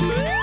Woo!